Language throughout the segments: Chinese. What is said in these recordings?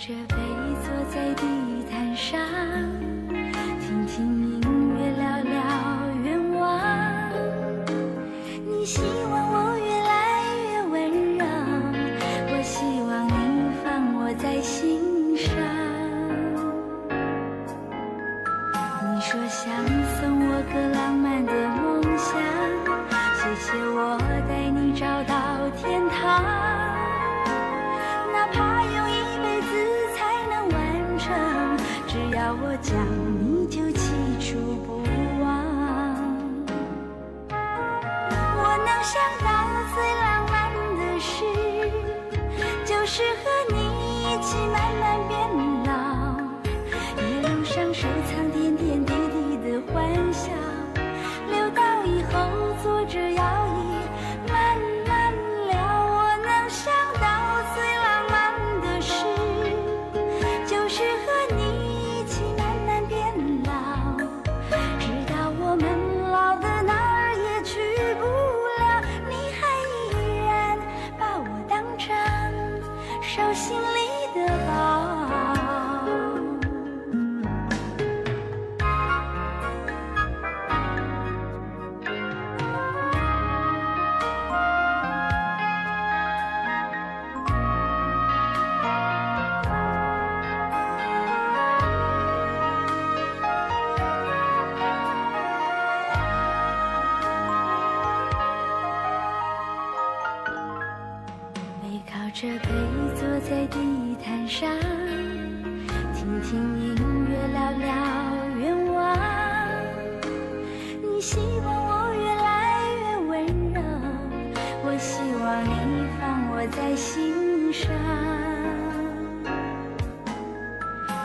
着杯，坐在地毯上，听听音乐，聊聊愿望。你希望我越来越温柔，我希望你放我在心上。你说想送我个浪漫的梦想，谢谢我带你找到天堂。想南有心里的宝上听听音乐聊聊愿望。你希望我越来越温柔我希望你放我在心上。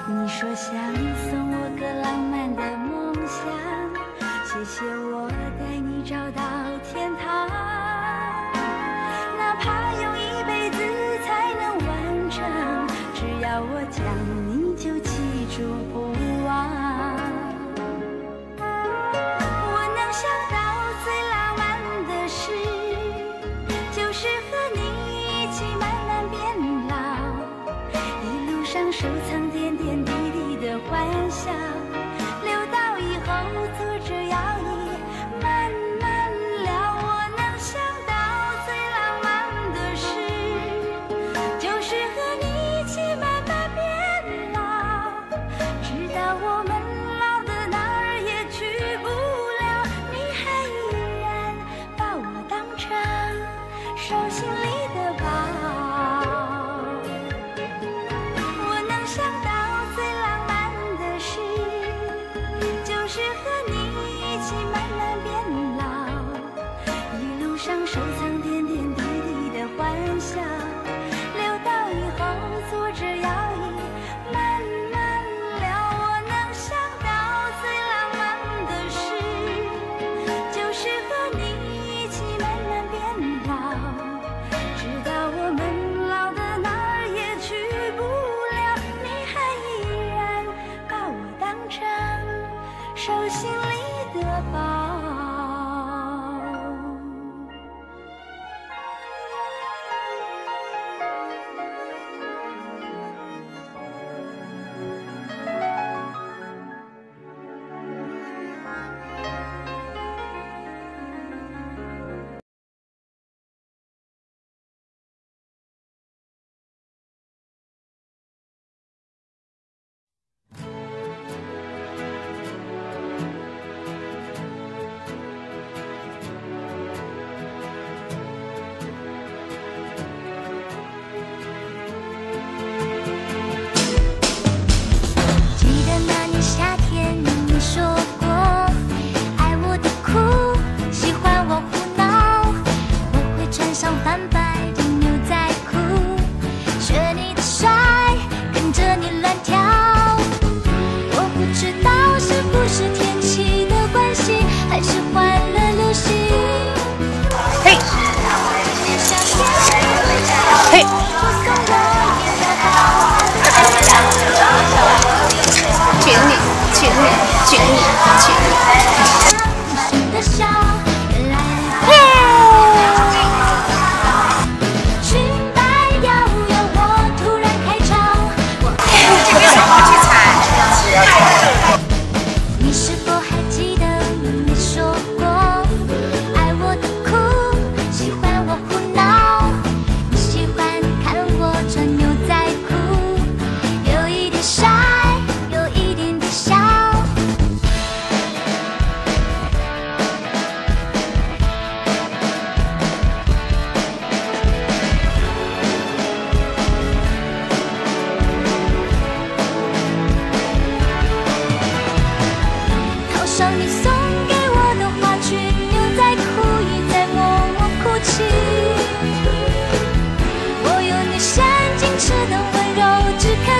你说想送我个浪漫的梦想谢谢我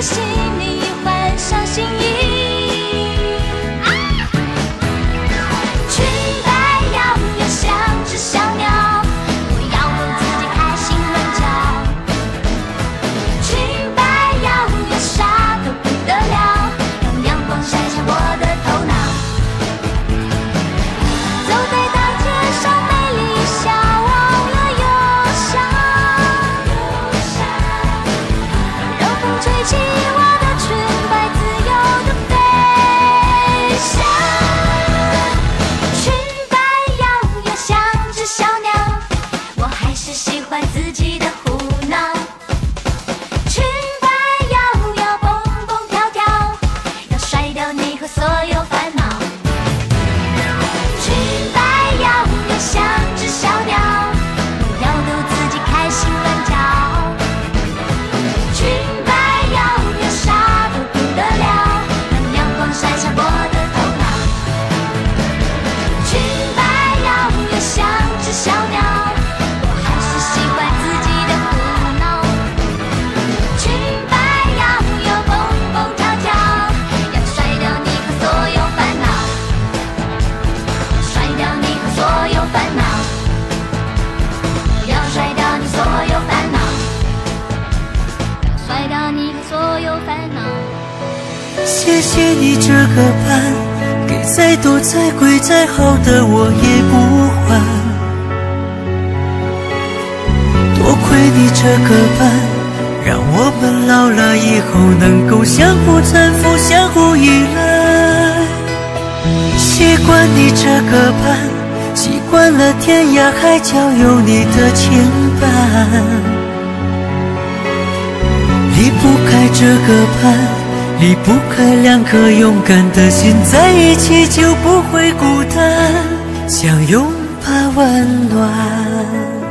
心里换上新衣所有谢谢你这个伴，给再多再贵再好的我也不换。多亏你这个伴，让我们老了以后能够相互搀扶、相互依赖。习惯你这个伴，习惯了天涯海角有你的牵绊，离不开这个伴。离不开两颗勇敢的心，在一起就不会孤单，想拥抱温暖。